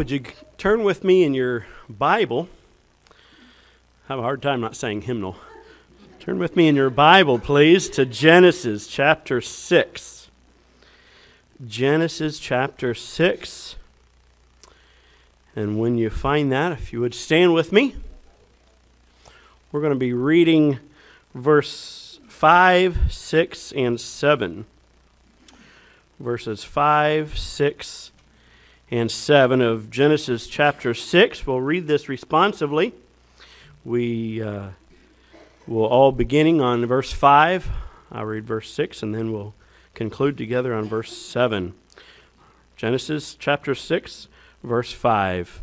would you turn with me in your Bible? I have a hard time not saying hymnal. Turn with me in your Bible, please, to Genesis chapter 6. Genesis chapter 6. And when you find that, if you would stand with me, we're going to be reading verse 5, 6, and 7 verses 5, 6, and 7 of Genesis chapter 6. We'll read this responsively. We uh, will all beginning on verse 5. I'll read verse 6, and then we'll conclude together on verse 7. Genesis chapter 6, verse 5.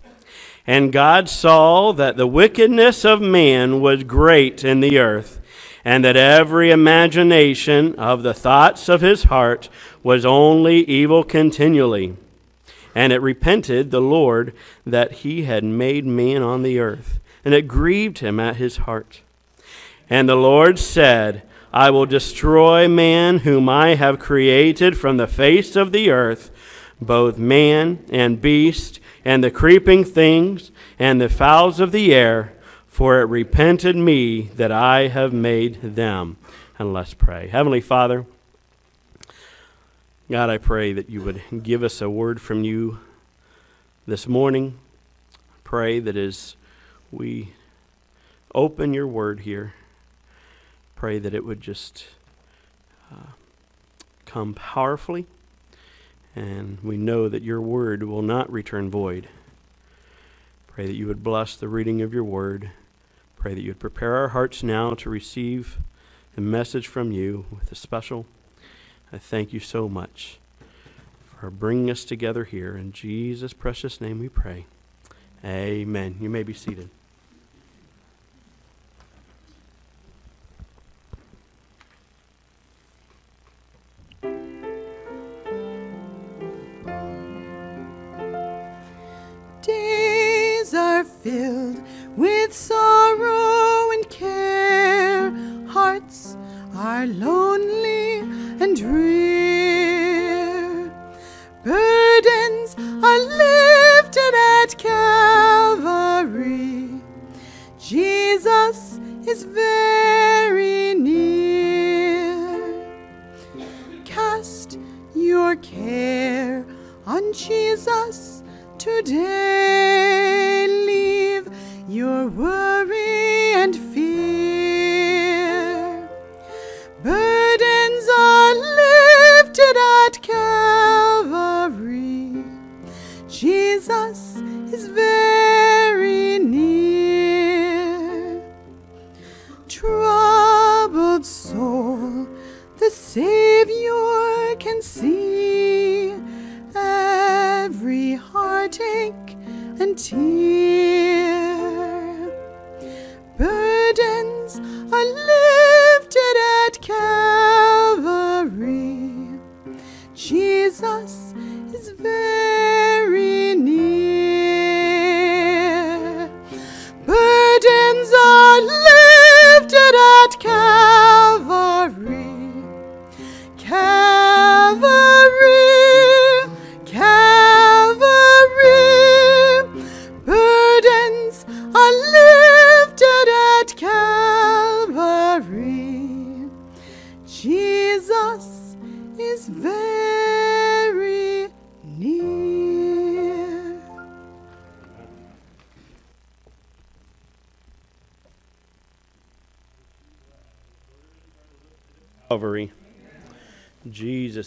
And God saw that the wickedness of man was great in the earth, and that every imagination of the thoughts of his heart was only evil continually. And it repented the Lord that he had made man on the earth, and it grieved him at his heart. And the Lord said, I will destroy man whom I have created from the face of the earth, both man and beast, and the creeping things, and the fowls of the air, for it repented me that I have made them. And let's pray. Heavenly Father, God, I pray that you would give us a word from you this morning. Pray that as we open your word here, pray that it would just uh, come powerfully. And we know that your word will not return void. Pray that you would bless the reading of your word. Pray that you would prepare our hearts now to receive the message from you with a special I thank you so much for bringing us together here. In Jesus' precious name we pray. Amen. You may be seated. Allah.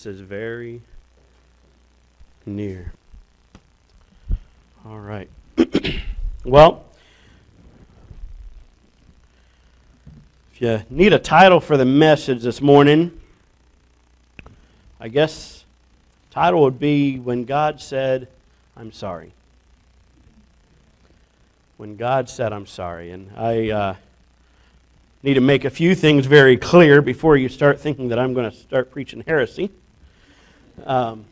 Jesus is very near. All right. well, if you need a title for the message this morning, I guess title would be When God Said, I'm Sorry. When God said, I'm sorry. And I. Uh, need to make a few things very clear before you start thinking that I'm going to start preaching heresy. Um,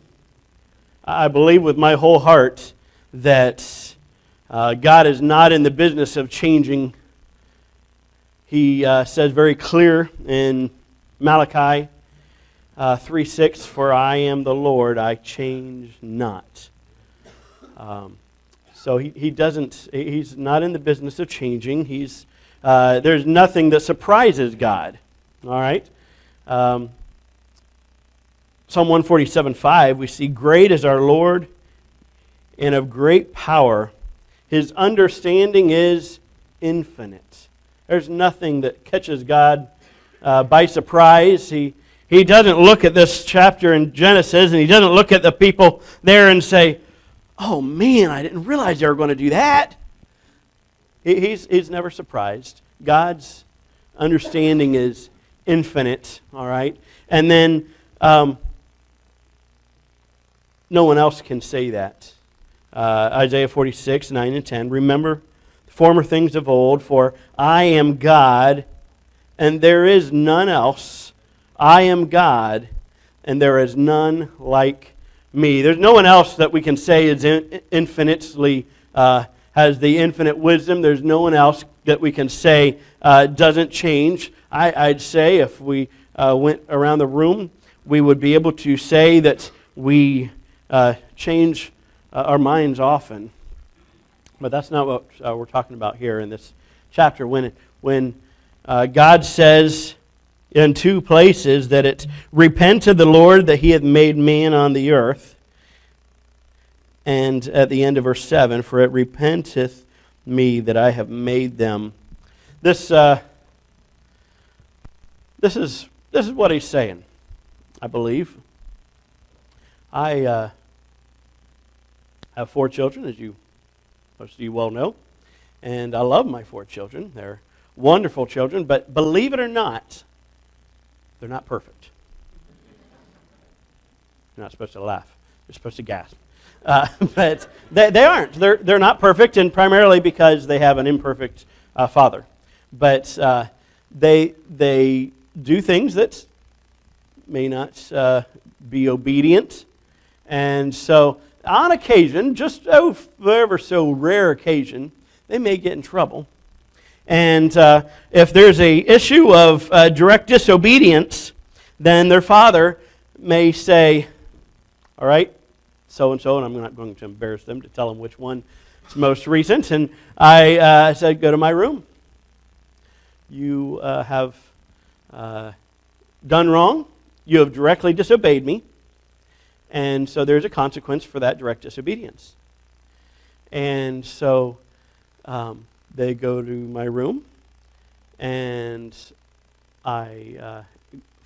I believe with my whole heart that uh, God is not in the business of changing. He uh, says very clear in Malachi uh, 3 6, For I am the Lord, I change not. Um, so he, he doesn't, he's not in the business of changing. He's, uh, there's nothing that surprises God. All right? Um, Psalm 147 5, we see, Great is our Lord and of great power. His understanding is infinite. There's nothing that catches God uh, by surprise. He, he doesn't look at this chapter in Genesis and he doesn't look at the people there and say, Oh man, I didn't realize they were going to do that. He, he's, he's never surprised. God's understanding is infinite, all right? And then um, no one else can say that. Uh, Isaiah 46, 9 and 10. Remember former things of old, for I am God, and there is none else. I am God, and there is none like me. There's no one else that we can say is in, infinitely, uh, has the infinite wisdom. There's no one else that we can say uh, doesn't change. I, would say if we uh, went around the room, we would be able to say that we uh, change uh, our minds often. But that's not what uh, we're talking about here in this chapter. When, when uh, God says in two places that it repent to the Lord that he hath made man on the earth. And at the end of verse 7, for it repenteth me that I have made them. This, uh, this, is, this is what he's saying, I believe. I uh, have four children, as you most of you well know. And I love my four children. They're wonderful children, but believe it or not, they're not perfect. You're not supposed to laugh, you're supposed to gasp. Uh, but they, they aren't. They're, they're not perfect, and primarily because they have an imperfect uh, father. But uh, they, they do things that may not uh, be obedient. And so on occasion, just oh, ever so rare occasion, they may get in trouble. And uh, if there's a issue of uh, direct disobedience, then their father may say, "All right, so and so," and I'm not going to embarrass them to tell them which one is most recent. And I uh, said, "Go to my room. You uh, have uh, done wrong. You have directly disobeyed me." And so there's a consequence for that direct disobedience. And so um, they go to my room, and I uh,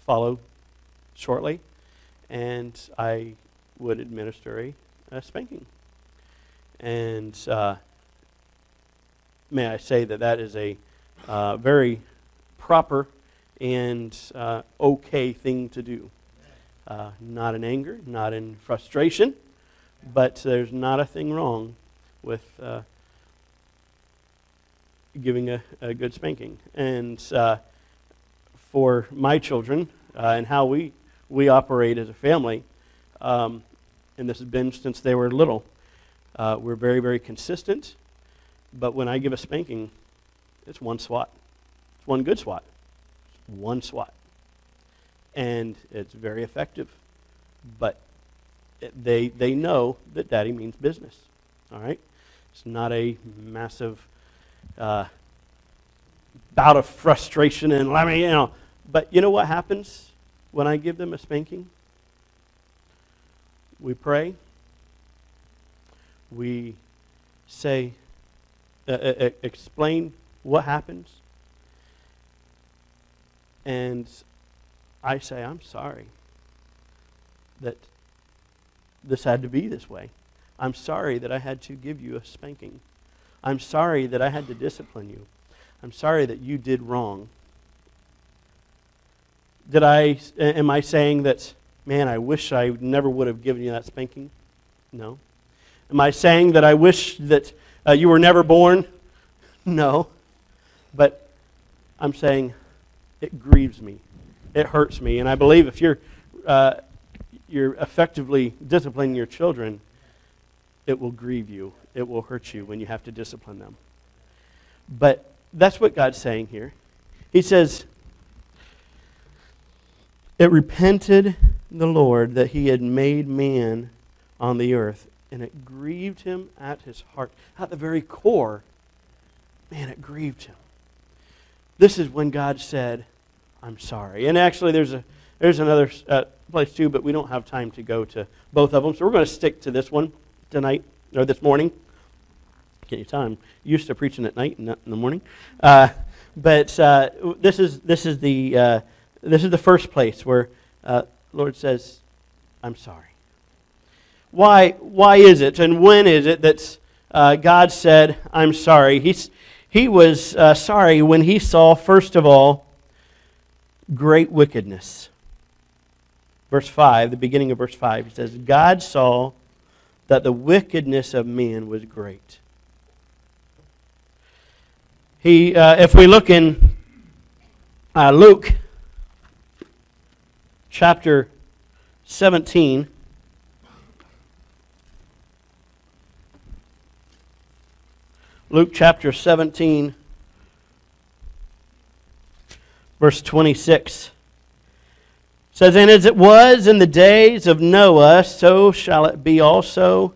follow shortly, and I would administer a, a spanking. And uh, may I say that that is a uh, very proper and uh, okay thing to do. Uh, not in anger, not in frustration, but there's not a thing wrong with uh, giving a, a, good spanking. And uh, for my children uh, and how we, we operate as a family, um, and this has been since they were little, uh, we're very, very consistent. But when I give a spanking, it's one swat. It's one good swat. It's one swat and it's very effective. But they, they know that daddy means business. All right? It's not a massive uh, bout of frustration and let me, you know. But you know what happens when I give them a spanking? We pray. We say, uh, uh, explain what happens. And I say, I'm sorry that this had to be this way. I'm sorry that I had to give you a spanking. I'm sorry that I had to discipline you. I'm sorry that you did wrong. Did I am I saying that man, I wish I never would have given you that spanking? No. Am I saying that I wish that uh, you were never born? No. But I'm saying it grieves me it hurts me. And I believe if you're, uh, you're effectively disciplining your children, it will grieve you. It will hurt you when you have to discipline them. But that's what God's saying here. He says, It repented the Lord that he had made man on the earth, and it grieved him at his heart. At the very core, man, it grieved him. This is when God said, I'm sorry. And actually, there's, a, there's another uh, place too, but we don't have time to go to both of them. So we're going to stick to this one tonight, or this morning. Get you time. Used to preaching at night, and not in the morning. Uh, but uh, this is this is the uh, this is the first place where uh, Lord says, "I'm sorry." Why why is it and when is it that uh, God said, "I'm sorry"? He's he was sorry when he saw first of all great wickedness. Verse 5, the beginning of verse 5, he says, God saw that the wickedness of men was great. He, uh, if we look in uh, Luke chapter 17, Luke chapter 17, verse 26 says, And as it was in the days of Noah, so shall it be also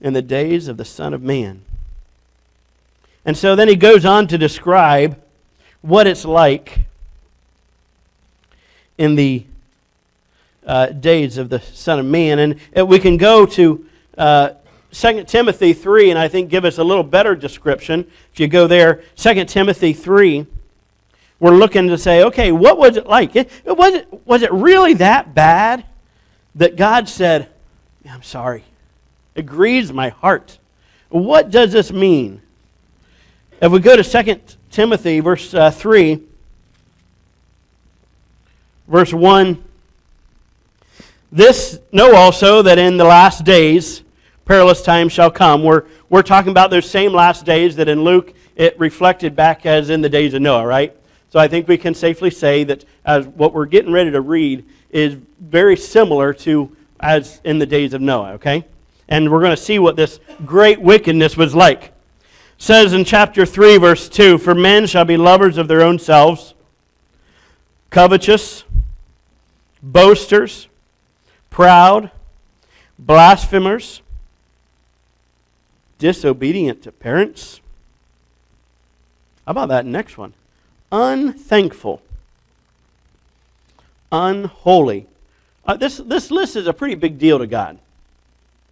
in the days of the Son of Man. And so then he goes on to describe what it's like in the uh, days of the Son of Man. And we can go to uh, 2 Timothy 3, and I think give us a little better description. If you go there, 2 Timothy 3, we're looking to say, okay, what was it like? It, it was, it, was it really that bad that God said, I'm sorry? It grieves my heart. What does this mean? If we go to 2 Timothy, verse uh, 3, verse 1, this know also that in the last days perilous times shall come. We're, we're talking about those same last days that in Luke it reflected back as in the days of Noah, right? So I think we can safely say that as what we're getting ready to read is very similar to as in the days of Noah, okay? And we're going to see what this great wickedness was like It says in chapter 3, verse 2 For men shall be lovers of their own selves, covetous, boasters, proud, blasphemers, disobedient to parents. How about that next one? Unthankful, unholy. Uh, this, this list is a pretty big deal to God.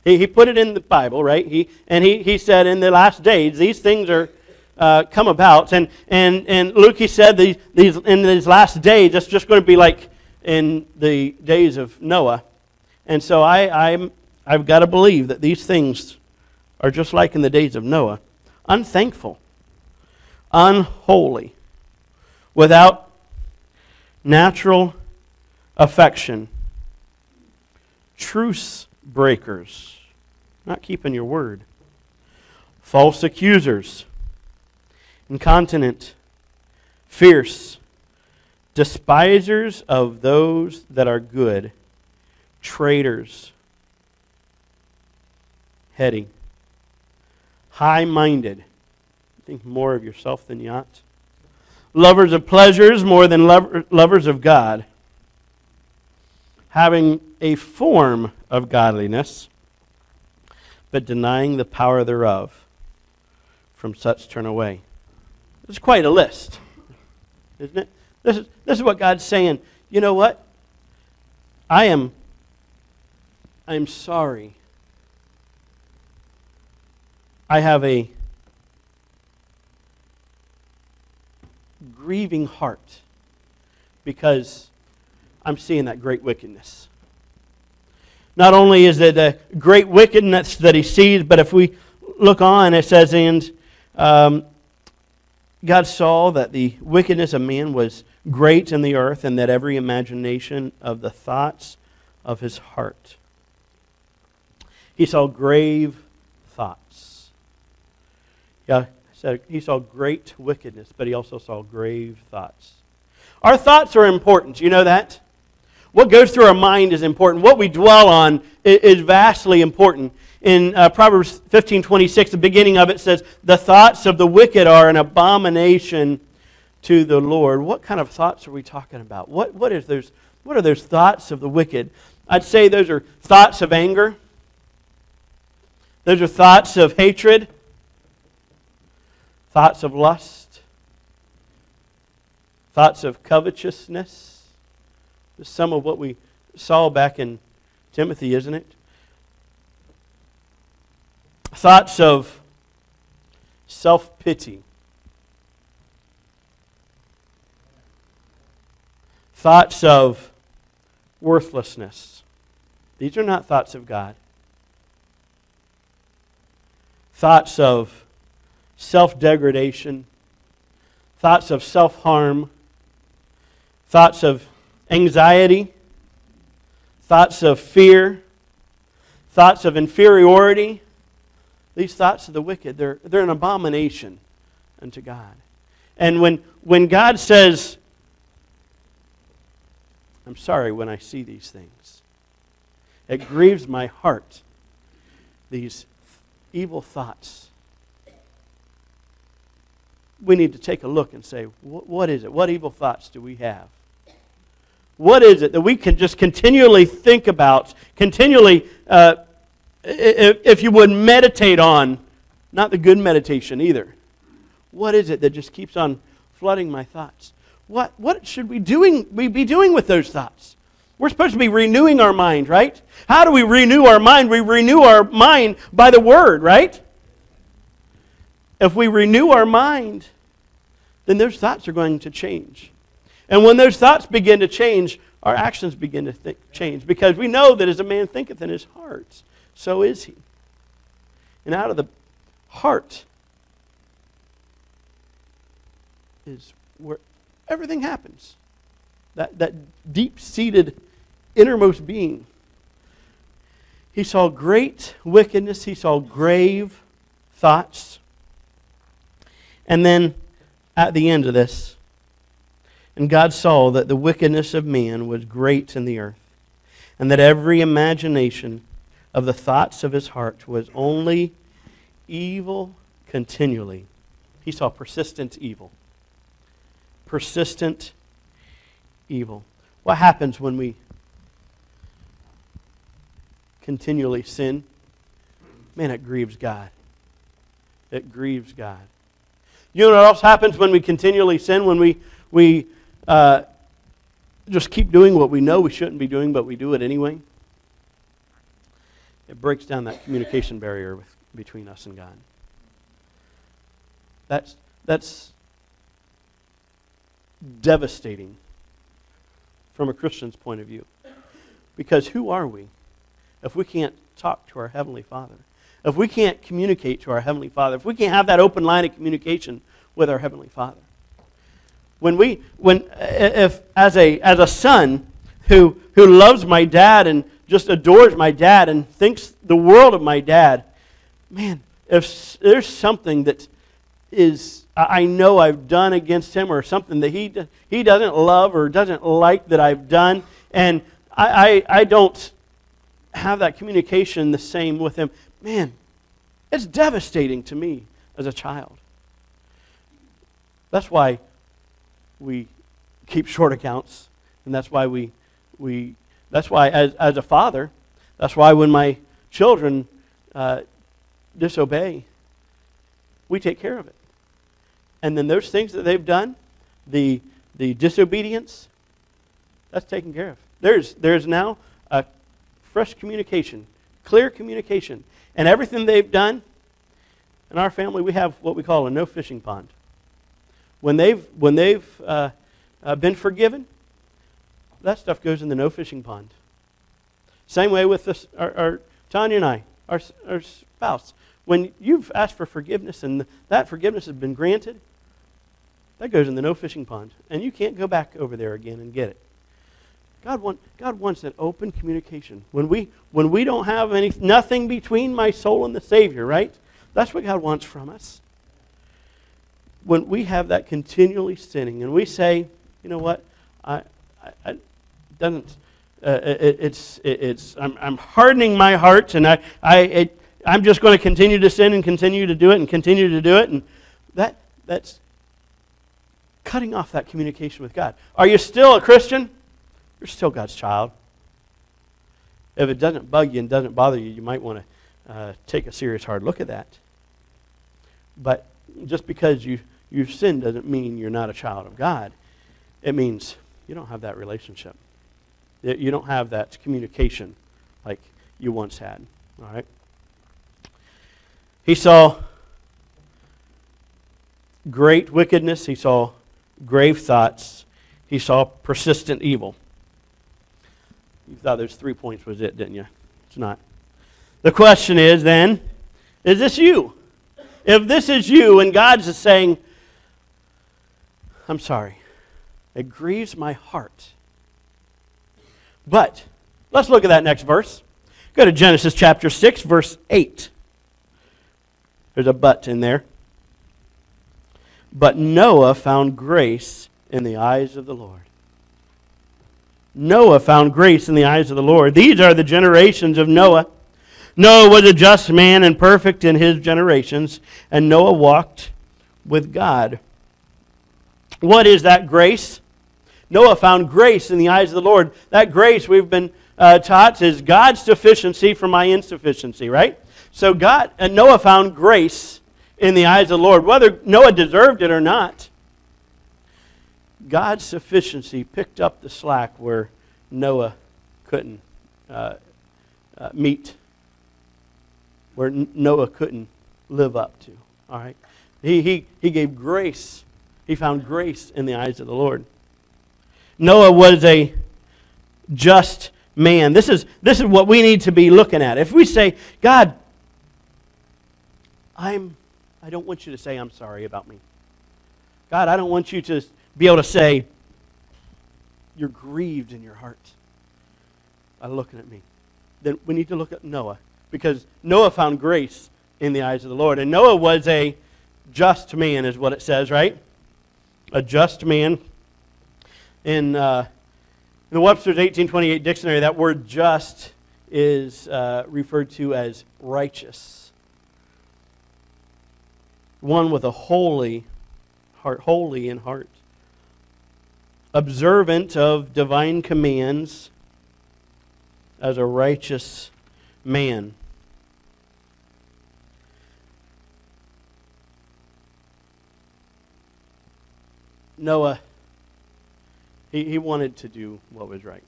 He, he put it in the Bible, right? He, and he, he said in the last days, these things are uh, come about. And, and, and Luke, he said, these, these, in these last days, it's just going to be like in the days of Noah. And so I, I'm, I've got to believe that these things are just like in the days of Noah unthankful, unholy, without natural affection, truce breakers not keeping your word. False accusers, incontinent, fierce, despisers of those that are good, traitors, heady, high minded. Think more of yourself than you ought. Lovers of pleasures more than lovers of God. Having a form of godliness but denying the power thereof. From such turn away. It's quite a list, isn't it? This is, this is what God's saying. You know what? I am I'm sorry. I have a grieving heart because I'm seeing that great wickedness. Not only is it a great wickedness that he sees, but if we look on, it says, and um, God saw that the wickedness of man was great in the earth, and that every imagination of the thoughts of his heart. He saw grave thoughts. Yeah, he saw great wickedness, but he also saw grave thoughts. Our thoughts are important. You know that? What goes through our mind is important. What we dwell on is vastly important. In uh, Proverbs 15 26, the beginning of it says, The thoughts of the wicked are an abomination to the Lord, what kind of thoughts are we talking about? What, what, is those, what are those thoughts of the wicked? I'd say those are thoughts of anger. Those are thoughts of hatred, thoughts of lust, thoughts of covetousness. Some of what we saw back in Timothy, isn't it? Thoughts of self pity. Thoughts of worthlessness. These are not thoughts of God. Thoughts of self degradation, thoughts of self harm, thoughts of anxiety, thoughts of fear, thoughts of inferiority. These thoughts of the wicked, they're, they're an abomination unto God. And when, when God says, I'm sorry when I see these things, it grieves my heart, these evil thoughts. We need to take a look and say, what is it? What evil thoughts do we have? What is it that we can just continually think about, continually, uh, if you would, meditate on? Not the good meditation either. What is it that just keeps on flooding my thoughts? What, what should we, doing, we be doing with those thoughts? We're supposed to be renewing our mind, right? How do we renew our mind? We renew our mind by the Word, right? If we renew our mind, then those thoughts are going to change. And when those thoughts begin to change, our actions begin to change because we know that as a man thinketh in his heart, so is he. And out of the heart is where everything happens. That, that deep seated innermost being. He saw great wickedness, he saw grave thoughts. And then at the end of this, and God saw that the wickedness of man was great in the earth, and that every imagination of the thoughts of his heart was only evil continually. He saw persistent evil. Persistent evil. What happens when we continually sin? Man, it grieves God. It grieves God. You know what else happens when we continually sin? When we, we uh, just keep doing what we know we shouldn't be doing, but we do it anyway, it breaks down that communication barrier with, between us and God. That's, that's devastating from a Christian's point of view. Because who are we if we can't talk to our Heavenly Father? If we can't communicate to our Heavenly Father? If we can't have that open line of communication with our Heavenly Father? When we, when, if, as a, as a son who, who loves my dad and just adores my dad and thinks the world of my dad, man, if there's something that is, I know I've done against him or something that he, he doesn't love or doesn't like that I've done, and I, I, I don't have that communication the same with him, man, it's devastating to me as a child. That's why we keep short accounts, and that's why we, we that's why as, as a father, that's why when my children uh, disobey, we take care of it. And then those things that they've done, the, the disobedience, that's taken care of. There's, there's now a fresh communication, clear communication. And everything they've done, in our family, we have what we call a no fishing pond when they've, when they've uh, uh, been forgiven, that stuff goes in the no fishing pond. Same way with this, our, our Tanya and I, our, our spouse. When you've asked for forgiveness and that forgiveness has been granted, that goes in the no fishing pond. And you can't go back over there again and get it. God, want, God wants that open communication. When we, when we don't have any, nothing between my soul and the Savior, right? That's what God wants from us when we have that continually sinning and we say, you know what, I, I, I doesn't, uh, it, it's, it, it's, I'm, I'm hardening my heart and I, I, it, I'm just going to continue to sin and continue to do it and continue to do it. And that, that's cutting off that communication with God. Are you still a Christian? You're still God's child. If it doesn't bug you and doesn't bother you, you might want to uh, take a serious hard look at that. But just because you, you've sinned doesn't mean you're not a child of God. It means you don't have that relationship. You don't have that communication like you once had. All right? He saw great wickedness, he saw grave thoughts, he saw persistent evil. Oh, Thought those three points was it, didn't you? It's not. The question is then, is this you? If this is you and God's is saying, I'm sorry, it grieves my heart. But let's look at that next verse. Go to Genesis chapter 6, verse 8. There's a but in there. But Noah found grace in the eyes of the Lord. Noah found grace in the eyes of the Lord. These are the generations of Noah. Noah was a just man and perfect in his generations, and Noah walked with God. What is that grace? Noah found grace in the eyes of the Lord. That grace we've been uh, taught is God's sufficiency for my insufficiency, right? So God and Noah found grace in the eyes of the Lord, whether Noah deserved it or not. God's sufficiency picked up the slack where Noah couldn't uh, uh, meet, where Noah couldn't live up to. All right, he, he, he gave grace. He found grace in the eyes of the Lord. Noah was a just man. This is, this is what we need to be looking at. If we say, God, I'm, I don't want you to say I'm sorry about me. God, I don't want you to be able to say, you're grieved in your heart by looking at me. Then we need to look at Noah because Noah found grace in the eyes of the Lord. And Noah was a just man, is what it says, right? A just man in, uh, in the Webster's 1828 dictionary, that word just is uh, referred to as righteous. One with a holy heart, holy in heart. Observant of divine commands as a righteous man. Noah he, he wanted to do what was right.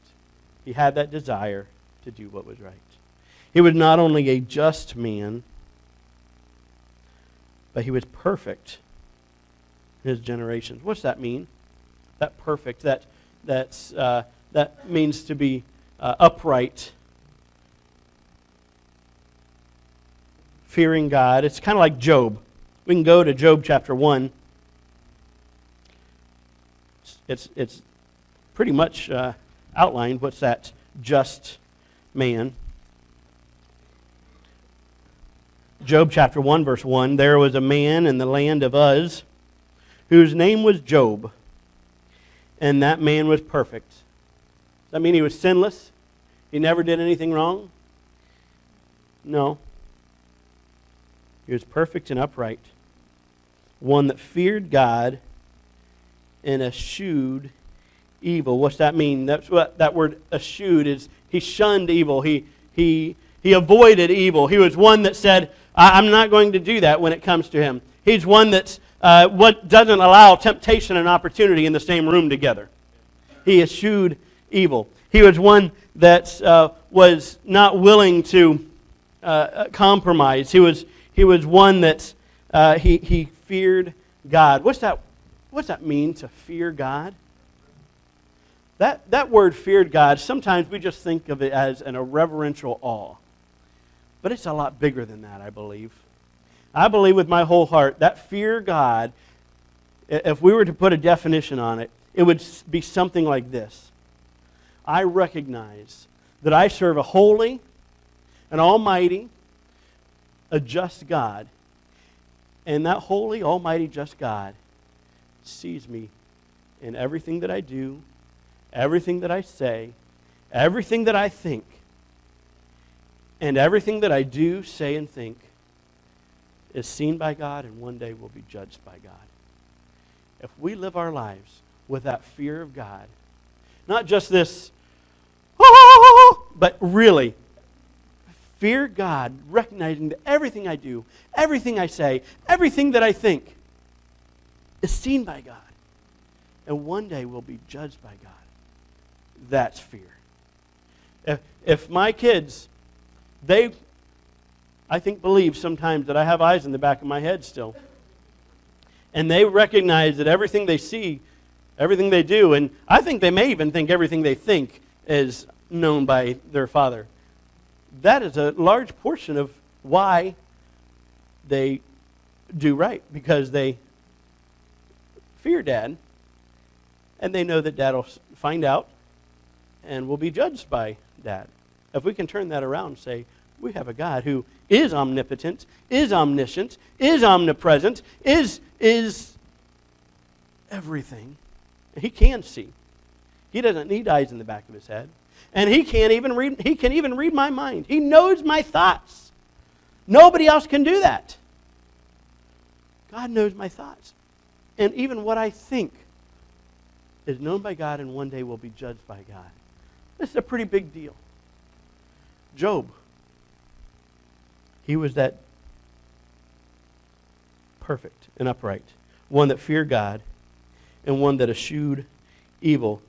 He had that desire to do what was right. He was not only a just man, but he was perfect in his generations. What's that mean? That perfect, that, that's, uh, that means to be uh, upright, fearing God. It's kind of like Job. We can go to Job chapter 1. It's, it's pretty much uh, outlined what's that just man. Job chapter 1, verse 1 There was a man in the land of Uz whose name was Job, and that man was perfect. Does that mean he was sinless? He never did anything wrong? No. He was perfect and upright, one that feared God and eschewed evil. What's that mean? That's what that word eschewed is. He shunned evil. He, he, he avoided evil. He was one that said, I'm not going to do that when it comes to him. He's one that uh, what doesn't allow temptation and opportunity in the same room together. He eschewed evil. He was one that uh, was not willing to uh, compromise. He was, he was one that uh, he, he feared God. What's that, what's that mean to fear God? That, that word feared God, sometimes we just think of it as an irreverential awe. But it's a lot bigger than that, I believe. I believe with my whole heart that fear God, if we were to put a definition on it, it would be something like this I recognize that I serve a holy, an almighty, a just God. And that holy, almighty, just God sees me in everything that I do everything that I say, everything that I think, and everything that I do, say, and think is seen by God and one day will be judged by God. if we live our lives with that fear of God, not just this, ah, but really fear God, recognizing that everything I do, everything I say, everything that I think is seen by God. And one day will be judged by God. That's fear. If, if my kids, they, I think, believe sometimes that I have eyes in the back of my head still. And they recognize that everything they see, everything they do, and I think they may even think everything they think is known by their father. That is a large portion of why they do right, because they fear dad, and they know that dad will find out and will be judged by dad. If we can turn that around and say, we have a God who is omnipotent, is omniscient, is omnipresent, is, is everything. He can see. He doesn't need eyes in the back of his head. And he can't even read, he can even read my mind. He knows my thoughts. Nobody else can do that. God knows my thoughts. And even what I think is known by God and one day will be judged by God. This is a pretty big deal. Job, he was that perfect and upright, one that feared God and one that eschewed evil.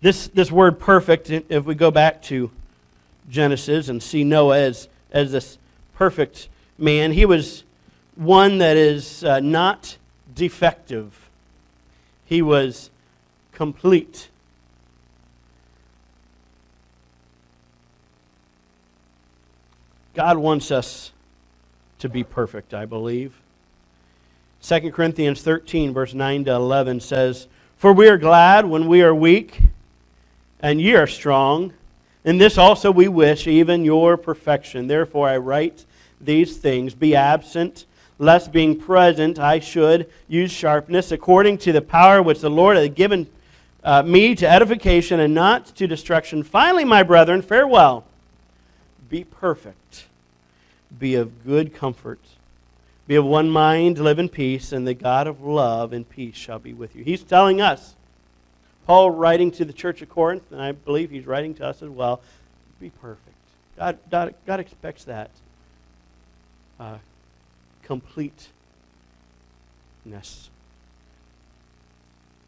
This, this word perfect, if we go back to Genesis and see Noah as, as this perfect man, he was one that is uh, not defective, he was complete. God wants us to be perfect, I believe. 2 Corinthians 13, verse 9 to 11 says, For we are glad when we are weak, and ye are strong. In this also we wish, even your perfection. Therefore I write these things Be absent lest being present I should use sharpness according to the power which the Lord hath given uh, me to edification and not to destruction. Finally, my brethren, farewell. Be perfect, be of good comfort, be of one mind, live in peace, and the God of love and peace shall be with you. He's telling us, Paul writing to the church of Corinth, and I believe he's writing to us as well, be perfect. God, God, God expects that. Uh, completeness.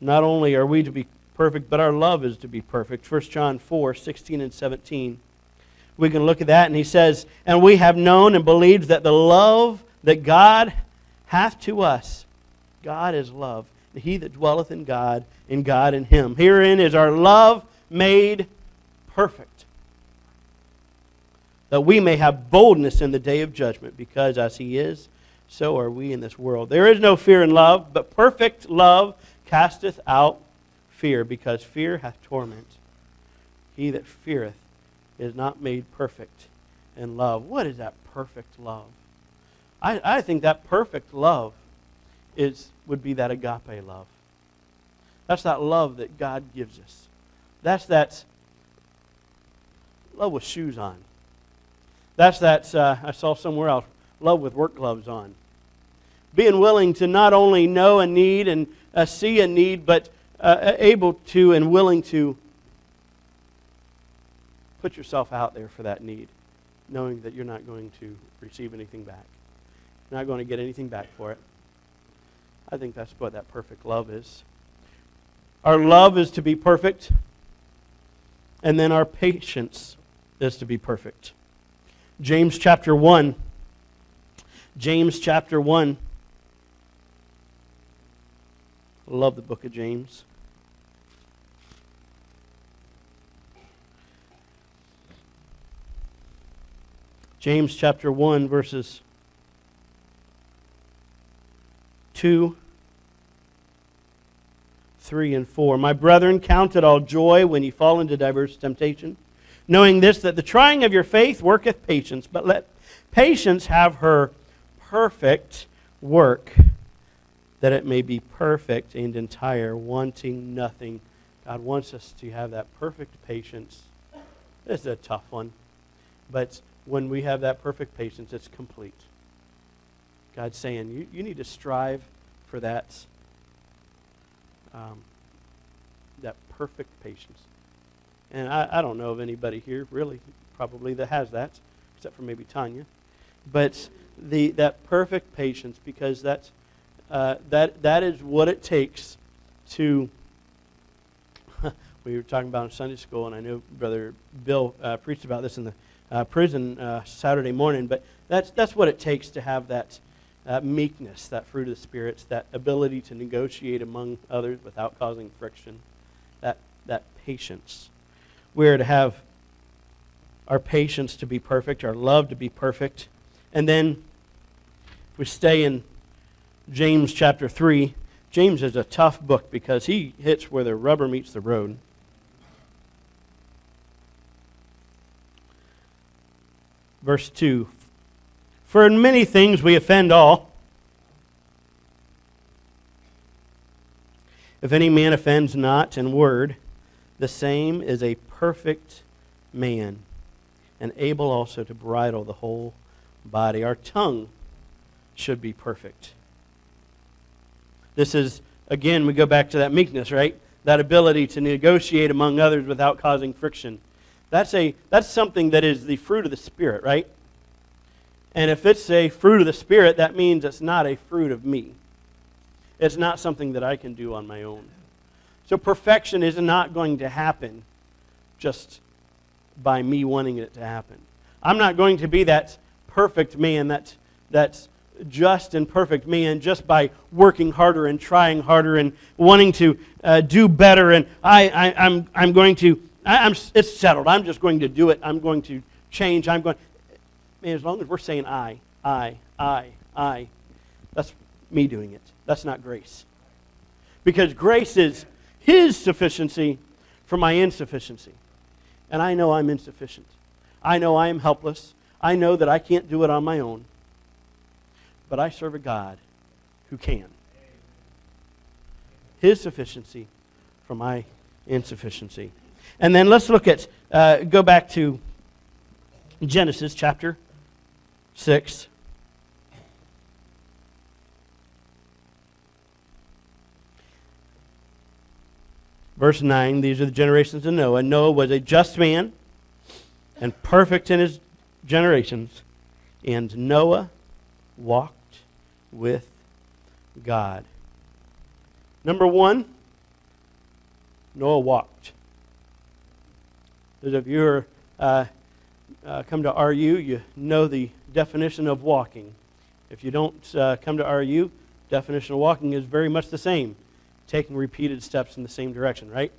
Not only are we to be perfect, but our love is to be perfect. 1 John 4 16 and 17. We can look at that, and he says, And we have known and believed that the love that God hath to us, God is love. He that dwelleth in God, and God in him. Herein is our love made perfect, that we may have boldness in the day of judgment, because as he is, so are we in this world. There is no fear in love, but perfect love casteth out fear, because fear hath torment. He that feareth is not made perfect in love. What is that perfect love? I, I think that perfect love is would be that agape love. That's that love that God gives us. That's that love with shoes on. That's that, uh, I saw somewhere else, love with work gloves on. Being willing to not only know a need and uh, see a need, but uh, able to and willing to put yourself out there for that need, knowing that you're not going to receive anything back. You're not going to get anything back for it. I think that's what that perfect love is. Our love is to be perfect, and then our patience is to be perfect. James chapter 1 James chapter 1. I love the book of James. James chapter 1, verses 2, 3, and 4. My brethren, count it all joy when ye fall into diverse temptation, knowing this, that the trying of your faith worketh patience, but let patience have her perfect work, that it may be perfect and entire, wanting nothing. God wants us to have that perfect patience. This is a tough one, but when we have that perfect patience, it's complete. God's saying, you, you need to strive for that, um, that perfect patience. And I, I don't know of anybody here, really, probably, that has that, except for maybe Tanya. But the, that perfect patience, because that's, uh, that, that is what it takes to. we were talking about in Sunday school, and I know Brother Bill uh, preached about this in the uh, prison uh, Saturday morning, but that's, that's what it takes to have that uh, meekness, that fruit of the spirits, that ability to negotiate among others without causing friction, that, that patience. We're to have our patience to be perfect, our love to be perfect. And then we stay in James chapter 3. James is a tough book because he hits where the rubber meets the road. Verse 2 For in many things we offend all. If any man offends not in word, the same is a perfect man, and able also to bridle the whole body. Our tongue should be perfect. This is, again, we go back to that meekness, right? That ability to negotiate among others without causing friction. That's, a, that's something that is the fruit of the Spirit, right? And if it's a fruit of the Spirit, that means it's not a fruit of me. It's not something that I can do on my own. So perfection is not going to happen just by me wanting it to happen. I'm not going to be that perfect man, that, that's just and perfect man, just by working harder and trying harder and wanting to uh, do better. And I, I, I'm, I'm going to I, am it's settled. I'm just going to do it. I'm going to change. I'm going. Man, as long as we're saying I, I, I, I, that's me doing it. That's not grace. Because grace is His sufficiency for my insufficiency. And I know I'm insufficient. I know I am helpless. I know that I can't do it on my own. But I serve a God who can. His sufficiency for my insufficiency. And then let's look at, uh, go back to Genesis chapter 6. Verse 9 These are the generations of Noah. Noah was a just man and perfect in his generations. And Noah walked with God. Number one, Noah walked. Those of you who uh, uh, come to RU, you know the definition of walking. If you don't uh, come to RU, definition of walking is very much the same. Taking repeated steps in the same direction, right?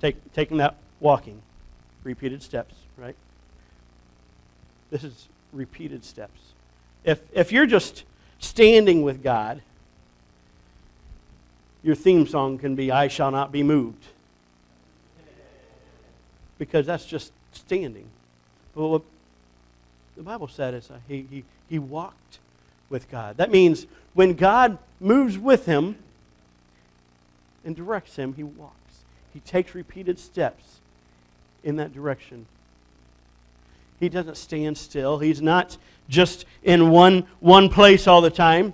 Take, taking that walking, repeated steps, right? This is repeated steps. If, if you're just standing with God, your theme song can be, I shall not be moved because that's just standing. But what the Bible said is uh, he, he, he walked with God. That means when God moves with him and directs him, he walks. He takes repeated steps in that direction. He doesn't stand still. He's not just in one, one place all the time.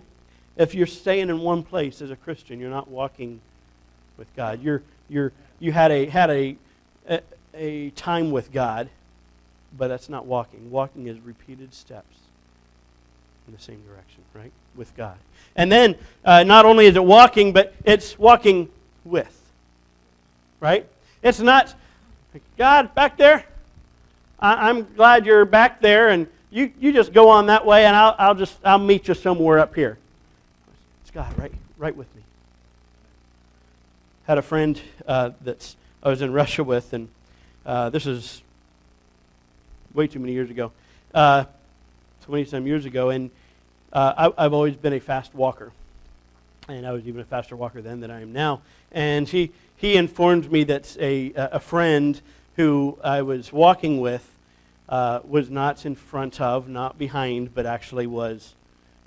If you're staying in one place as a Christian, you're not walking with God. You're, you're, you had a, had a, a, time with God, but that's not walking. Walking is repeated steps in the same direction, right? With God. And then uh, not only is it walking, but it's walking with, right? It's not, God, back there, I, am glad you're back there, and you, you just go on that way, and I'll, I'll just I'll meet you somewhere up here. It's God right, right with me. Had a friend uh, that I was in Russia with, and uh, this is way too many years ago, uh, 20 some years ago, and uh, I, have always been a fast walker. And I was even a faster walker then than I am now. And he, he informed me that a, a friend who I was walking with uh, was not in front of, not behind, but actually was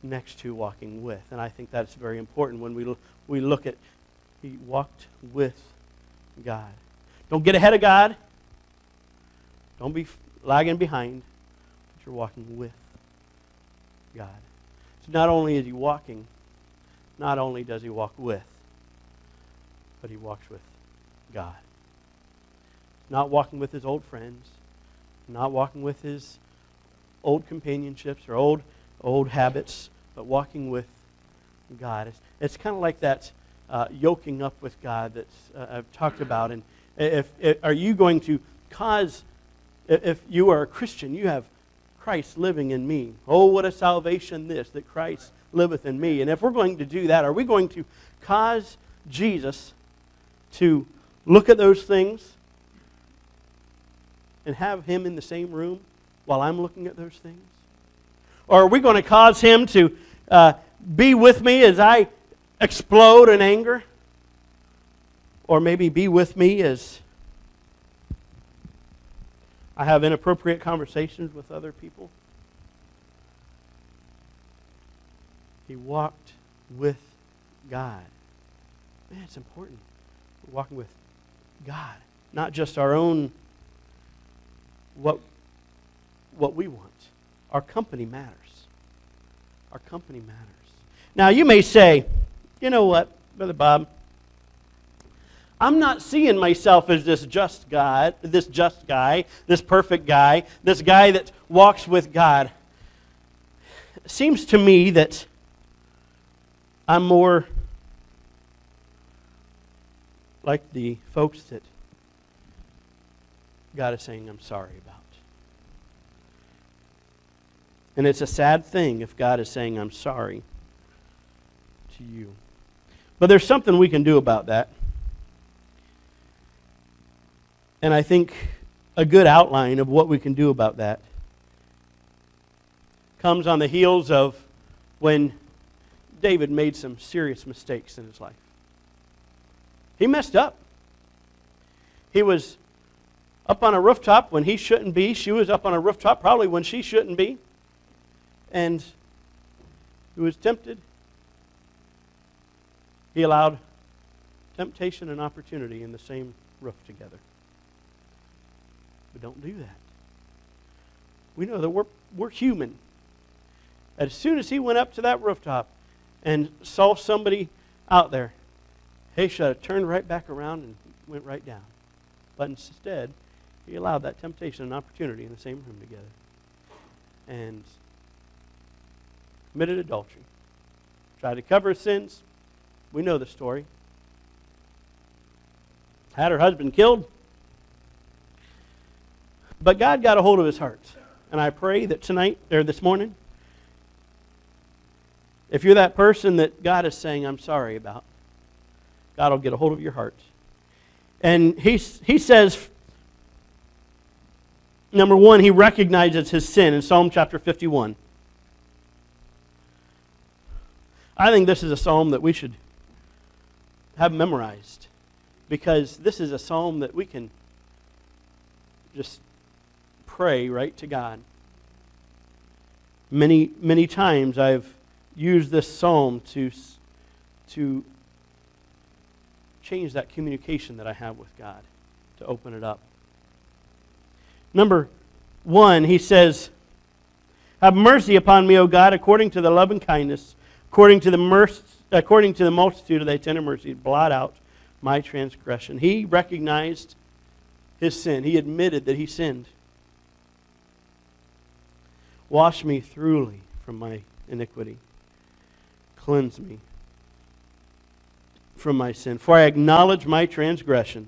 next to walking with. And I think that's very important when we, we look at, he walked with God. Don't get ahead of God. Don't be lagging behind, but you're walking with God. So not only is he walking, not only does he walk with, but he walks with God. Not walking with his old friends, not walking with his old companionships or old old habits, but walking with God. It's, it's kind of like that uh, yoking up with God that uh, I've talked about. And if, if, are you going to cause, if you are a Christian, you have Christ living in me. Oh, what a salvation this, that Christ liveth in me. And if we're going to do that, are we going to cause Jesus to look at those things and have him in the same room while I'm looking at those things? Or are we going to cause him to uh, be with me as I explode in anger? Or maybe be with me as I have inappropriate conversations with other people? He walked with God. Man, it's important. We're walking with God, not just our own what what we want. Our company matters. Our company matters. Now, you may say, you know what, Brother Bob? I'm not seeing myself as this just God, this just guy, this perfect guy, this guy that walks with God. It seems to me that I'm more like the folks that God is saying I'm sorry about. And it's a sad thing if God is saying, I'm sorry to you. But there's something we can do about that. And I think a good outline of what we can do about that comes on the heels of when David made some serious mistakes in his life. He messed up. He was up on a rooftop when he shouldn't be. She was up on a rooftop probably when she shouldn't be and he was tempted. He allowed temptation and opportunity in the same roof together. But don't do that. We know that we're, we're human. As soon as he went up to that rooftop and saw somebody out there, he should have turned right back around and went right down. But instead, he allowed that temptation and opportunity in the same room together. And committed adultery, tried to cover her sins. We know the story. Had her husband killed. But God got a hold of his heart. And I pray that tonight, or this morning, if you're that person that God is saying, I'm sorry about, God will get a hold of your heart. And he, he says, number one, he recognizes his sin in Psalm chapter 51. I think this is a psalm that we should have memorized because this is a psalm that we can just pray right to God. Many, many times I've used this psalm to, to change that communication that I have with God, to open it up. Number one, he says, Have mercy upon me, O God, according to the love and kindness According to the, merc- according to the multitude of thy tender mercies, blot out my transgression. He recognized his sin. He admitted that he sinned. Wash me thoroughly from my iniquity. Cleanse me from my sin. For I acknowledge my transgression,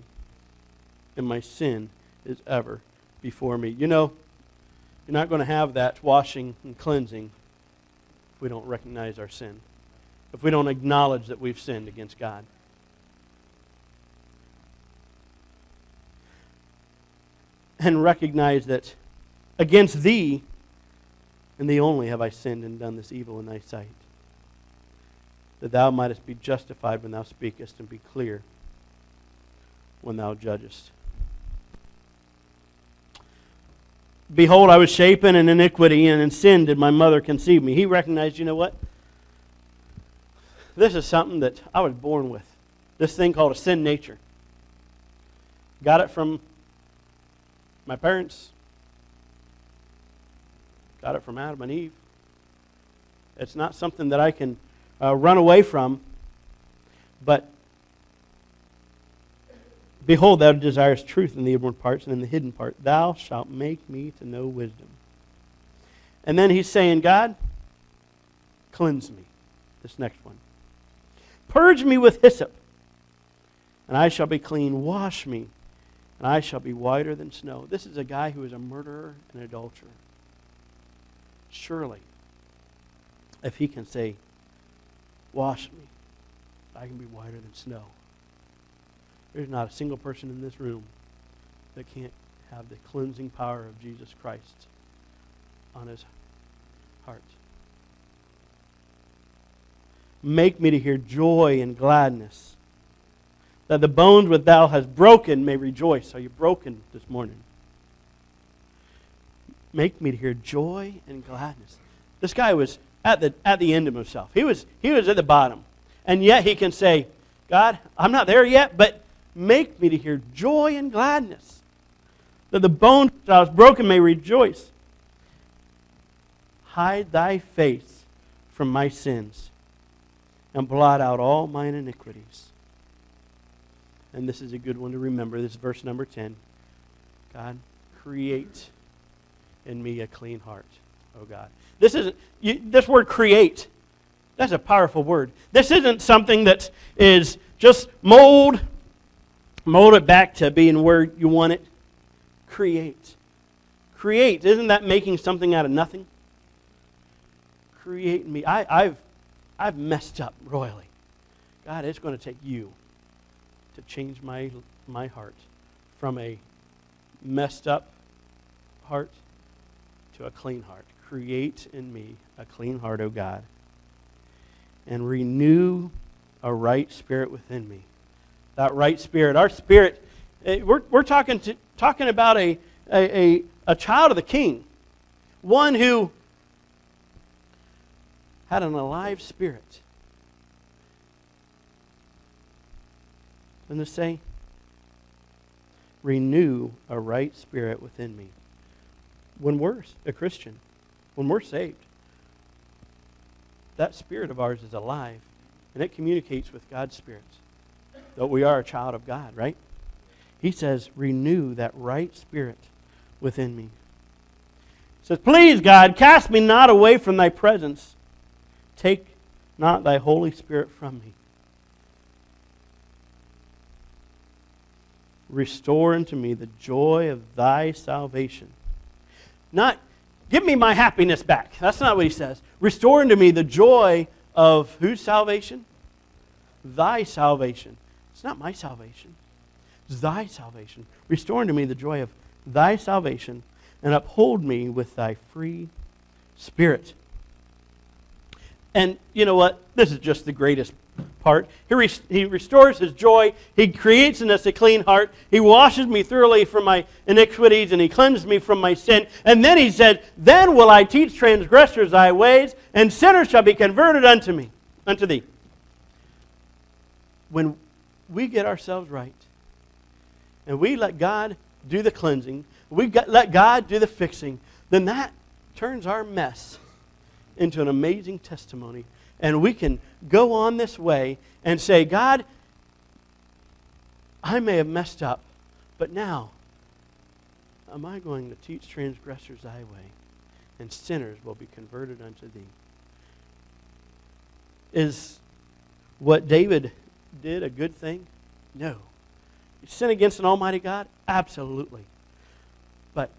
and my sin is ever before me. You know, you're not going to have that washing and cleansing if we don't recognize our sin, if we don't acknowledge that we've sinned against God. And recognize that against thee and thee only have I sinned and done this evil in thy sight, that thou mightest be justified when thou speakest and be clear when thou judgest. Behold, I was shapen in iniquity, and in sin did my mother conceive me. He recognized, you know what? This is something that I was born with. This thing called a sin nature. Got it from my parents. Got it from Adam and Eve. It's not something that I can uh, run away from. But behold, thou desirest truth in the inward parts and in the hidden part. Thou shalt make me to know wisdom. And then he's saying, God, cleanse me. This next one. Purge me with hyssop, and I shall be clean. Wash me, and I shall be whiter than snow. This is a guy who is a murderer and adulterer. Surely, if he can say, Wash me, I can be whiter than snow. There's not a single person in this room that can't have the cleansing power of Jesus Christ on his heart. Make me to hear joy and gladness, that the bones which thou hast broken may rejoice. Are you broken this morning? Make me to hear joy and gladness. This guy was at the, at the end of himself. He was, he was at the bottom. And yet he can say, God, I'm not there yet, but make me to hear joy and gladness, that the bones that I was broken may rejoice. Hide thy face from my sins and blot out all mine iniquities. And this is a good one to remember. This is verse number 10. God, create in me a clean heart, oh God. This isn't, you, this word create, that's a powerful word. This isn't something that is just mold, mold it back to being where you want it. Create. Create. Isn't that making something out of nothing? Create me. I, I've I've messed up royally. God, it's going to take you to change my, my heart from a messed up heart to a clean heart. Create in me a clean heart, O God, and renew a right spirit within me. That right spirit, our spirit, eh, we're, we're talking, to, talking about a, a, a, a child of the king, one who had an alive spirit. And to say, renew a right spirit within me. When we're a Christian, when we're saved, that spirit of ours is alive and it communicates with God's spirits That we are a child of God, right? He says, renew that right spirit within me. He says, Please, God, cast me not away from thy presence Take not thy Holy Spirit from me. Restore unto me the joy of thy salvation. Not give me my happiness back. That's not what he says. Restore unto me the joy of whose salvation? Thy salvation. It's not my salvation. It's thy salvation. Restore unto me the joy of thy salvation and uphold me with thy free spirit. And you know what? This is just the greatest part. He, re- he restores his joy. He creates in us a clean heart. He washes me thoroughly from my iniquities and he cleanses me from my sin. And then he said, Then will I teach transgressors thy ways, and sinners shall be converted unto me, unto thee. When we get ourselves right and we let God do the cleansing, we let God do the fixing, then that turns our mess into an amazing testimony. And we can go on this way and say, God, I may have messed up, but now am I going to teach transgressors thy way, and sinners will be converted unto thee. Is what David did a good thing? No. You sin against an almighty God? Absolutely. But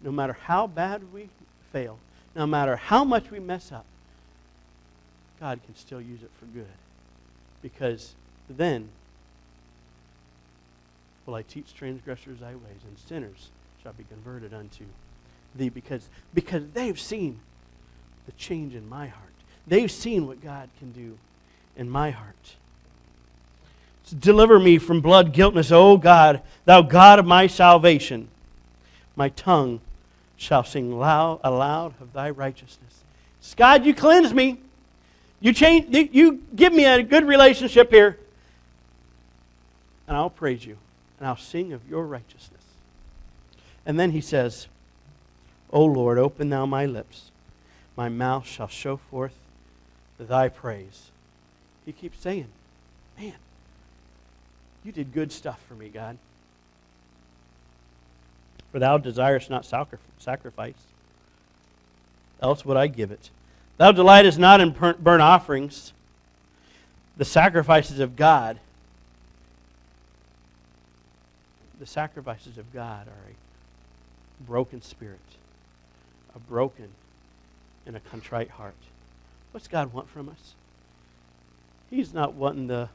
no matter how bad we fail, no matter how much we mess up, God can still use it for good. Because then will I teach transgressors thy ways, and sinners shall be converted unto thee. Because, because they've seen the change in my heart. They've seen what God can do in my heart. Deliver me from blood guiltness, O God, thou God of my salvation. My tongue shall sing loud, aloud of thy righteousness. God, you cleanse me. You change, you give me a good relationship here. And I'll praise you. And I'll sing of your righteousness. And then he says, O Lord, open thou my lips. My mouth shall show forth thy praise. He keeps saying, Man, you did good stuff for me, God. For thou desirest not sacrifice, else would I give it. Thou delightest not in burnt offerings, the sacrifices of God. The sacrifices of God are a broken spirit, a broken and a contrite heart. What's God want from us? He's not wanting the,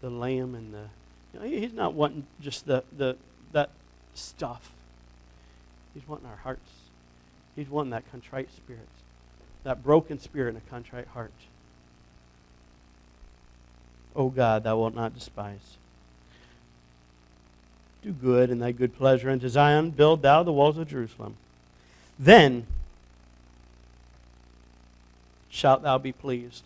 the lamb and the. You know, he's not wanting just the, the that stuff. He's wanting our hearts. He's wanting that contrite spirit, that broken spirit and a contrite heart. O God, thou wilt not despise. Do good in thy good pleasure unto Zion. Build thou the walls of Jerusalem. Then shalt thou be pleased.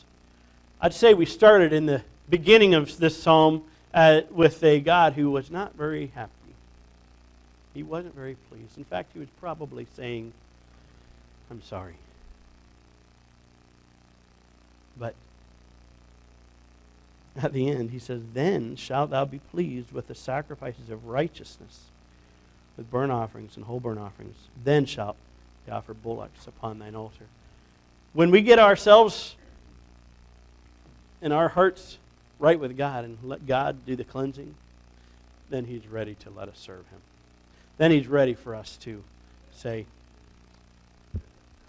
I'd say we started in the beginning of this psalm uh, with a God who was not very happy. He wasn't very pleased. In fact, he was probably saying, I'm sorry. But at the end, he says, Then shalt thou be pleased with the sacrifices of righteousness, with burnt offerings and whole burnt offerings. Then shalt thou offer bullocks upon thine altar. When we get ourselves and our hearts right with God and let God do the cleansing, then He's ready to let us serve Him. Then He's ready for us to say,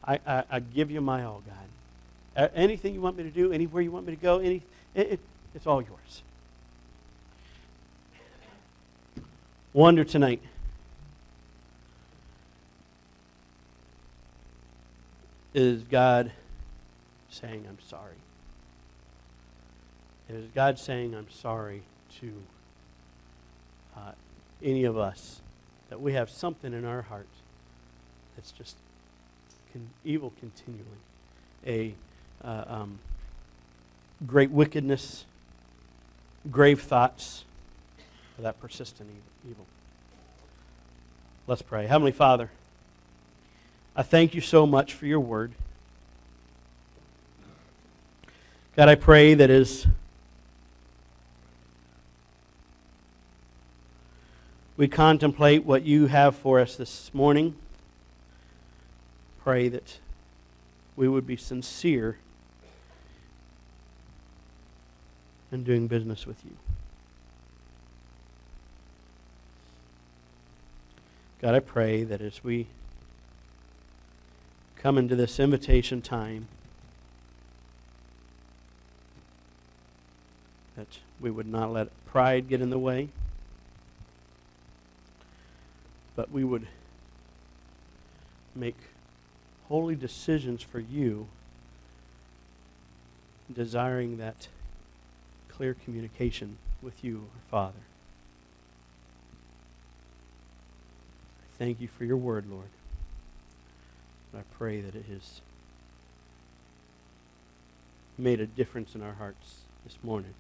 I, I, I give you my all, God. Anything you want me to do, anywhere you want me to go, any, it, it, it's all yours. Wonder tonight. Is God saying, I'm sorry? Is God saying, I'm sorry to uh, any of us that we have something in our heart that's just evil continually? A uh, um, great wickedness, grave thoughts, or that persistent evil. Let's pray. Heavenly Father, I thank you so much for your word. God, I pray that as we contemplate what you have for us this morning, pray that we would be sincere in doing business with you. God, I pray that as we come into this invitation time, that we would not let pride get in the way, but we would make holy decisions for you, desiring that clear communication with you, Father. I Thank you for your word, Lord. And I pray that it has made a difference in our hearts this morning.